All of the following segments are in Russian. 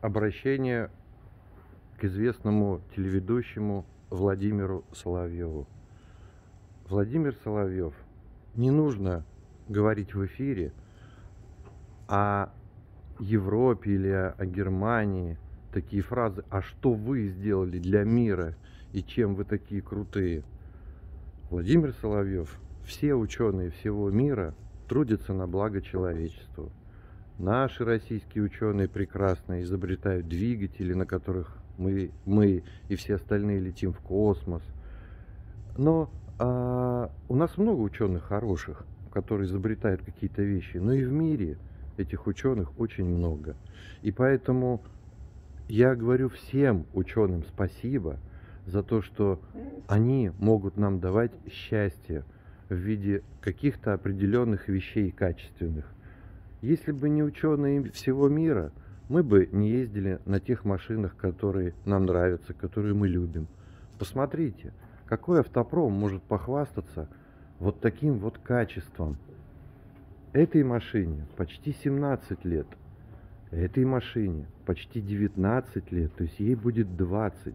Обращение к известному телеведущему Владимиру Соловьеву. Владимир Соловьев, не нужно говорить в эфире о Европе или о Германии такие фразы «А что вы сделали для мира и чем вы такие крутые?» Владимир Соловьев, все ученые всего мира трудятся на благо человечеству. Наши российские ученые прекрасно изобретают двигатели, на которых мы, мы и все остальные летим в космос. Но а, у нас много ученых хороших, которые изобретают какие-то вещи, но и в мире этих ученых очень много. И поэтому я говорю всем ученым спасибо за то, что они могут нам давать счастье в виде каких-то определенных вещей качественных. Если бы не ученые всего мира, мы бы не ездили на тех машинах, которые нам нравятся, которые мы любим. Посмотрите, какой автопром может похвастаться вот таким вот качеством. Этой машине почти 17 лет, этой машине почти 19 лет, то есть ей будет 20.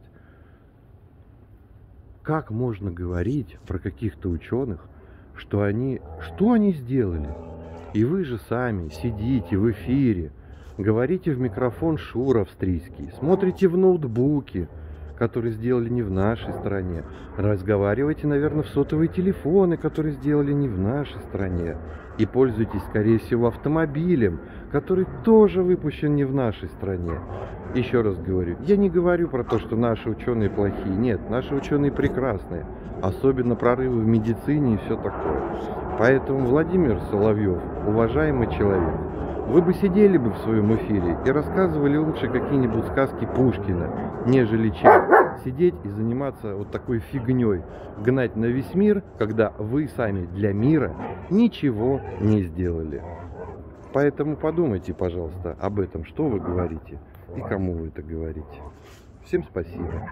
Как можно говорить про каких-то ученых, что они, что они сделали? И вы же сами сидите в эфире, говорите в микрофон Шур австрийский, смотрите в ноутбуки, которые сделали не в нашей стране, разговариваете, наверное, в сотовые телефоны, которые сделали не в нашей стране, и пользуйтесь, скорее всего, автомобилем, который тоже выпущен не в нашей стране. Еще раз говорю, я не говорю про то, что наши ученые плохие. Нет, наши ученые прекрасные. Особенно прорывы в медицине и все такое. Поэтому Владимир Соловьев, уважаемый человек, вы бы сидели бы в своем эфире и рассказывали лучше какие-нибудь сказки Пушкина, нежели чем сидеть и заниматься вот такой фигней, гнать на весь мир, когда вы сами для мира ничего не сделали. Поэтому подумайте, пожалуйста, об этом, что вы говорите и кому вы это говорите. Всем спасибо.